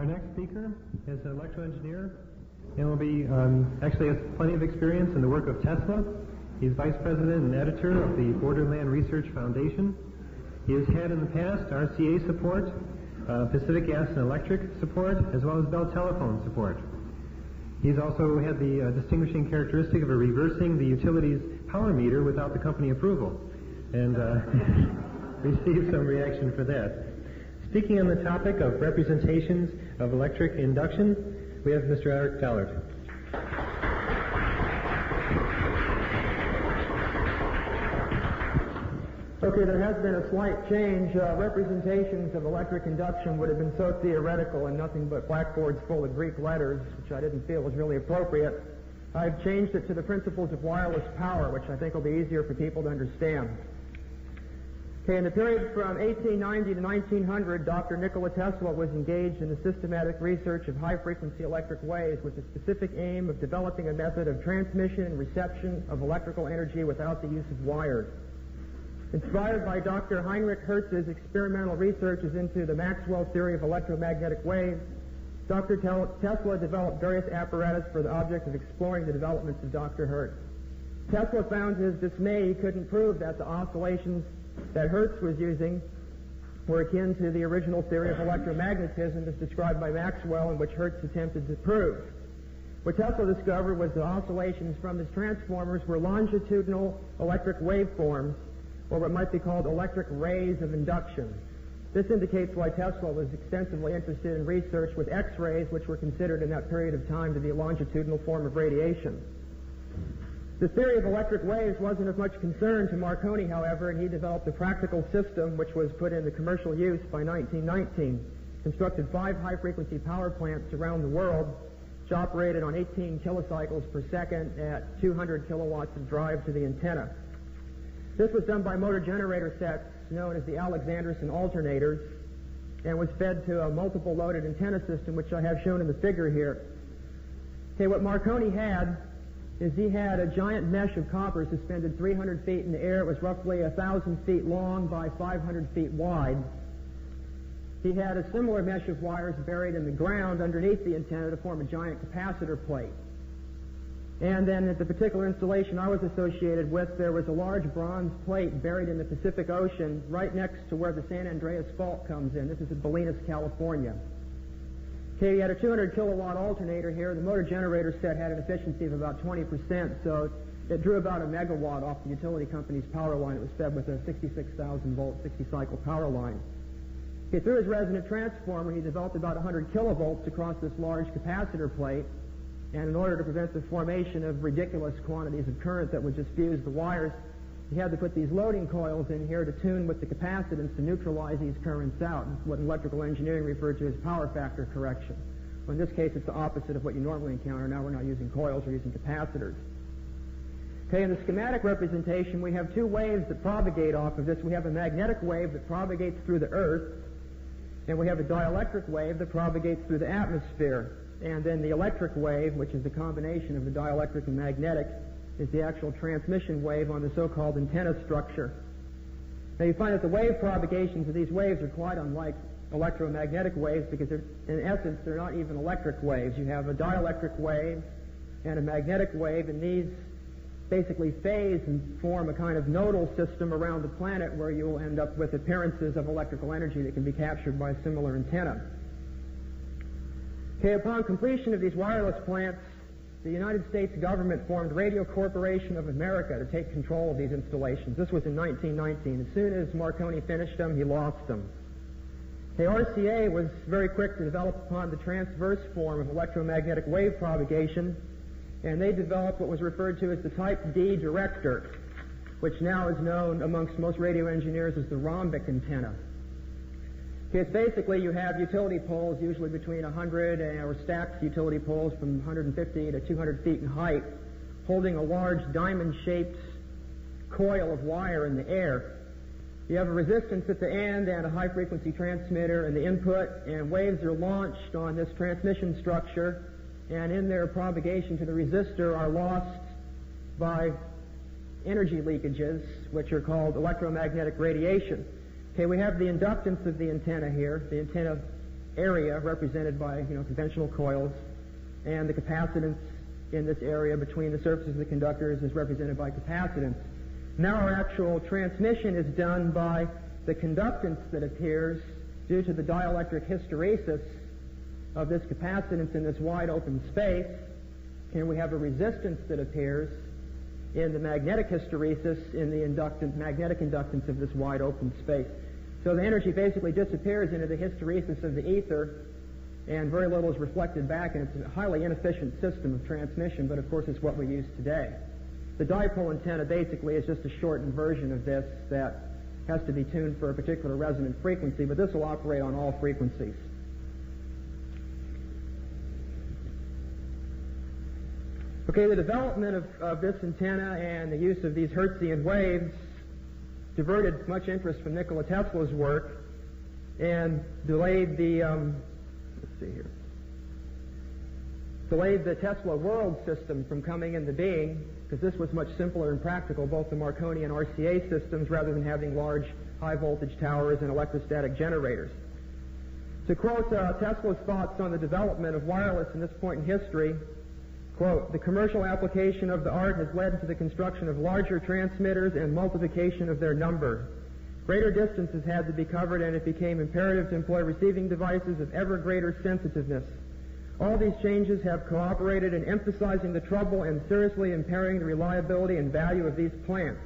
Our next speaker is an electro-engineer and will be um, actually has plenty of experience in the work of Tesla. He's vice president and editor of the Borderland Research Foundation. He has had in the past RCA support, uh, Pacific Gas and Electric support, as well as Bell Telephone support. He's also had the uh, distinguishing characteristic of reversing the utility's power meter without the company approval, and uh, received some reaction for that. Speaking on the topic of representations of electric induction, we have Mr. Eric Dollard. Okay, there has been a slight change. Uh, representations of electric induction would have been so theoretical and nothing but blackboards full of Greek letters, which I didn't feel was really appropriate. I've changed it to the principles of wireless power, which I think will be easier for people to understand. Okay, in the period from 1890 to 1900, Dr. Nikola Tesla was engaged in the systematic research of high-frequency electric waves with the specific aim of developing a method of transmission and reception of electrical energy without the use of wires. Inspired by Dr. Heinrich Hertz's experimental researches into the Maxwell theory of electromagnetic waves, Dr. Tesla developed various apparatus for the object of exploring the developments of Dr. Hertz. Tesla found to his dismay he couldn't prove that the oscillations that Hertz was using were akin to the original theory of electromagnetism as described by Maxwell and which Hertz attempted to prove. What Tesla discovered was the oscillations from his transformers were longitudinal electric waveforms, or what might be called electric rays of induction. This indicates why Tesla was extensively interested in research with X-rays, which were considered in that period of time to be a longitudinal form of radiation. The theory of electric waves wasn't of much concern to Marconi, however, and he developed a practical system which was put into commercial use by 1919. Constructed five high-frequency power plants around the world, which operated on 18 kilocycles per second at 200 kilowatts of drive to the antenna. This was done by motor generator sets known as the Alexanderson alternators and was fed to a multiple loaded antenna system, which I have shown in the figure here. Okay, what Marconi had is he had a giant mesh of copper suspended 300 feet in the air. It was roughly 1,000 feet long by 500 feet wide. He had a similar mesh of wires buried in the ground underneath the antenna to form a giant capacitor plate. And then at the particular installation I was associated with, there was a large bronze plate buried in the Pacific Ocean right next to where the San Andreas Fault comes in. This is at Bolinas, California. Okay, you had a 200 kilowatt alternator here. The motor generator set had an efficiency of about 20%, so it drew about a megawatt off the utility company's power line. It was fed with a 66,000 volt, 60 cycle power line. He through his resonant transformer, he developed about 100 kilovolts across this large capacitor plate. And in order to prevent the formation of ridiculous quantities of current that would just fuse the wires, he had to put these loading coils in here to tune with the capacitance to neutralize these currents out, what electrical engineering referred to as power factor correction. Well, in this case, it's the opposite of what you normally encounter. Now we're not using coils, we're using capacitors. Okay, in the schematic representation, we have two waves that propagate off of this. We have a magnetic wave that propagates through the Earth, and we have a dielectric wave that propagates through the atmosphere. And then the electric wave, which is the combination of the dielectric and magnetic, is the actual transmission wave on the so-called antenna structure. Now you find that the wave propagations of these waves are quite unlike electromagnetic waves because in essence they're not even electric waves. You have a dielectric wave and a magnetic wave and these basically phase and form a kind of nodal system around the planet where you will end up with appearances of electrical energy that can be captured by a similar antenna. Okay, upon completion of these wireless plants, the United States government formed Radio Corporation of America to take control of these installations. This was in 1919. As soon as Marconi finished them, he lost them. The RCA was very quick to develop upon the transverse form of electromagnetic wave propagation, and they developed what was referred to as the Type D director, which now is known amongst most radio engineers as the rhombic antenna. It's basically you have utility poles usually between 100 and, or stacked utility poles from 150 to 200 feet in height, holding a large diamond-shaped coil of wire in the air. You have a resistance at the end and a high-frequency transmitter in the input, and waves are launched on this transmission structure, and in their propagation to the resistor are lost by energy leakages, which are called electromagnetic radiation. Okay, we have the inductance of the antenna here. The antenna area represented by you know conventional coils, and the capacitance in this area between the surfaces of the conductors is represented by capacitance. Now our actual transmission is done by the conductance that appears due to the dielectric hysteresis of this capacitance in this wide open space. And we have a resistance that appears in the magnetic hysteresis in the inductance, magnetic inductance of this wide open space. So the energy basically disappears into the hysteresis of the ether, and very little is reflected back, and it's a highly inefficient system of transmission, but of course it's what we use today. The dipole antenna basically is just a shortened version of this that has to be tuned for a particular resonant frequency, but this will operate on all frequencies. Okay, the development of, of this antenna and the use of these Hertzian waves diverted much interest from Nikola Tesla's work and delayed the, um, let's see here, delayed the Tesla world system from coming into being because this was much simpler and practical, both the Marconi and RCA systems, rather than having large high voltage towers and electrostatic generators. To quote uh, Tesla's thoughts on the development of wireless in this point in history, quote, the commercial application of the art has led to the construction of larger transmitters and multiplication of their number. Greater distances had to be covered and it became imperative to employ receiving devices of ever greater sensitiveness. All these changes have cooperated in emphasizing the trouble and seriously impairing the reliability and value of these plants.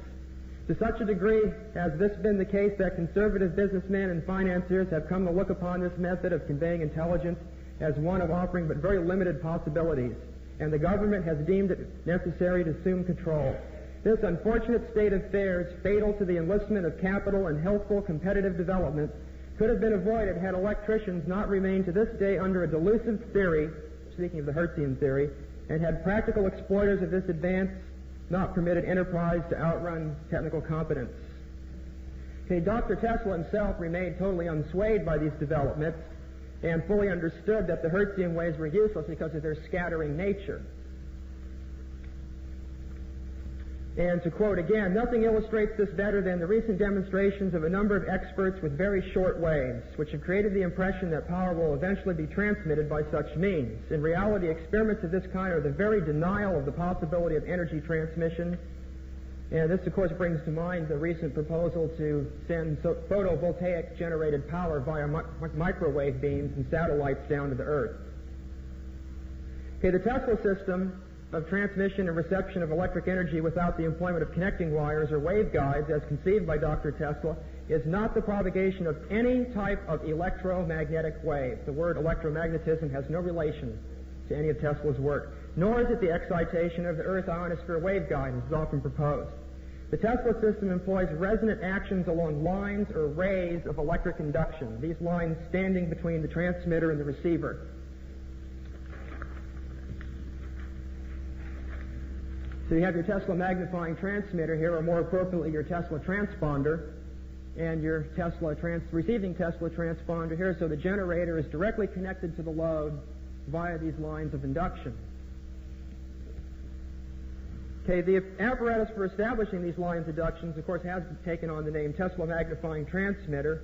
To such a degree has this been the case that conservative businessmen and financiers have come to look upon this method of conveying intelligence as one of offering but very limited possibilities, and the government has deemed it necessary to assume control. This unfortunate state of affairs, fatal to the enlistment of capital and healthful competitive development, could have been avoided had electricians not remained to this day under a delusive theory, speaking of the Hertzian theory, and had practical exploiters of this advance not permitted enterprise to outrun technical competence. Okay, Dr. Tesla himself remained totally unswayed by these developments and fully understood that the Hertzian waves were useless because of their scattering nature. And to quote again, nothing illustrates this better than the recent demonstrations of a number of experts with very short waves, which have created the impression that power will eventually be transmitted by such means. In reality, experiments of this kind are the very denial of the possibility of energy transmission. And this, of course, brings to mind the recent proposal to send photovoltaic generated power via mi- microwave beams and satellites down to the Earth. Okay, the Tesla system of transmission and reception of electric energy without the employment of connecting wires or waveguides, as conceived by Dr. Tesla, is not the propagation of any type of electromagnetic wave. The word electromagnetism has no relation to any of Tesla's work, nor is it the excitation of the Earth ionosphere waveguide, as is often proposed. The Tesla system employs resonant actions along lines or rays of electric induction, these lines standing between the transmitter and the receiver. So you have your Tesla magnifying transmitter here, or more appropriately, your Tesla transponder, and your Tesla trans- receiving Tesla transponder here. So the generator is directly connected to the load via these lines of induction. Okay, the apparatus for establishing these lines of inductions, of course, has taken on the name Tesla magnifying transmitter.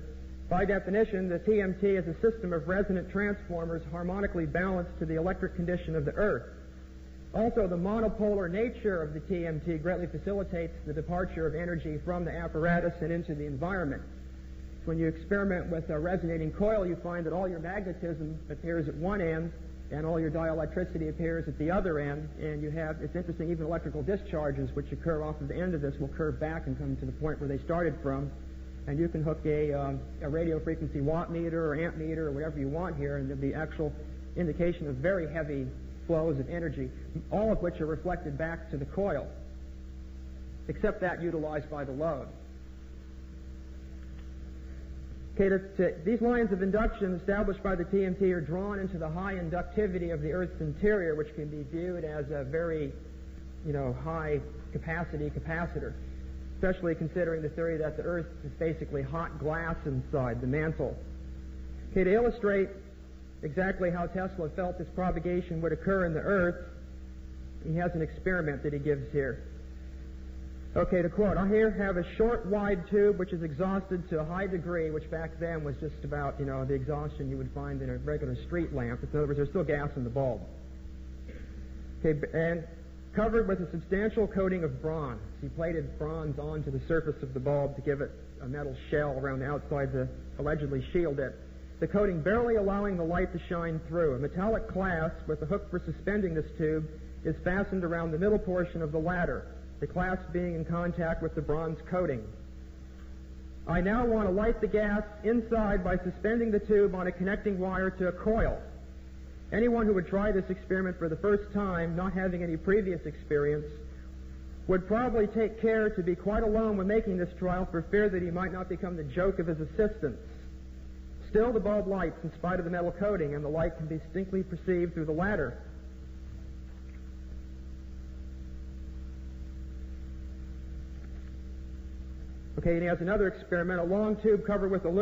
By definition, the TMT is a system of resonant transformers harmonically balanced to the electric condition of the Earth. Also, the monopolar nature of the TMT greatly facilitates the departure of energy from the apparatus and into the environment. When you experiment with a resonating coil, you find that all your magnetism appears at one end and all your dielectricity appears at the other end. And you have, it's interesting, even electrical discharges which occur off of the end of this will curve back and come to the point where they started from. And you can hook a, um, a radio frequency watt meter or amp meter or whatever you want here, and there'll be actual indication of very heavy flows of energy, all of which are reflected back to the coil, except that utilized by the load. Okay, to, these lines of induction established by the TMT are drawn into the high inductivity of the Earth's interior, which can be viewed as a very, you know, high capacity capacitor, especially considering the theory that the Earth is basically hot glass inside the mantle. Okay, to illustrate exactly how Tesla felt this propagation would occur in the Earth, he has an experiment that he gives here. Okay, to quote, I here have a short, wide tube which is exhausted to a high degree, which back then was just about, you know, the exhaustion you would find in a regular street lamp. In other words, there's still gas in the bulb. Okay, and covered with a substantial coating of bronze. He plated bronze onto the surface of the bulb to give it a metal shell around the outside to allegedly shield it. The coating barely allowing the light to shine through. A metallic clasp with a hook for suspending this tube is fastened around the middle portion of the latter the clasp being in contact with the bronze coating. I now want to light the gas inside by suspending the tube on a connecting wire to a coil. Anyone who would try this experiment for the first time, not having any previous experience, would probably take care to be quite alone when making this trial for fear that he might not become the joke of his assistants. Still, the bulb lights in spite of the metal coating, and the light can be distinctly perceived through the latter. Okay, and he has another experiment, a long tube covered with aluminum.